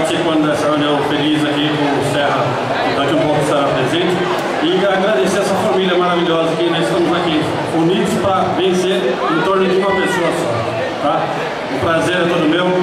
participando dessa reunião feliz aqui com o Serra, daqui um pouco estará presente. E agradecer essa família maravilhosa que nós estamos aqui unidos para vencer em torno de uma pessoa só. Tá? O prazer é todo meu.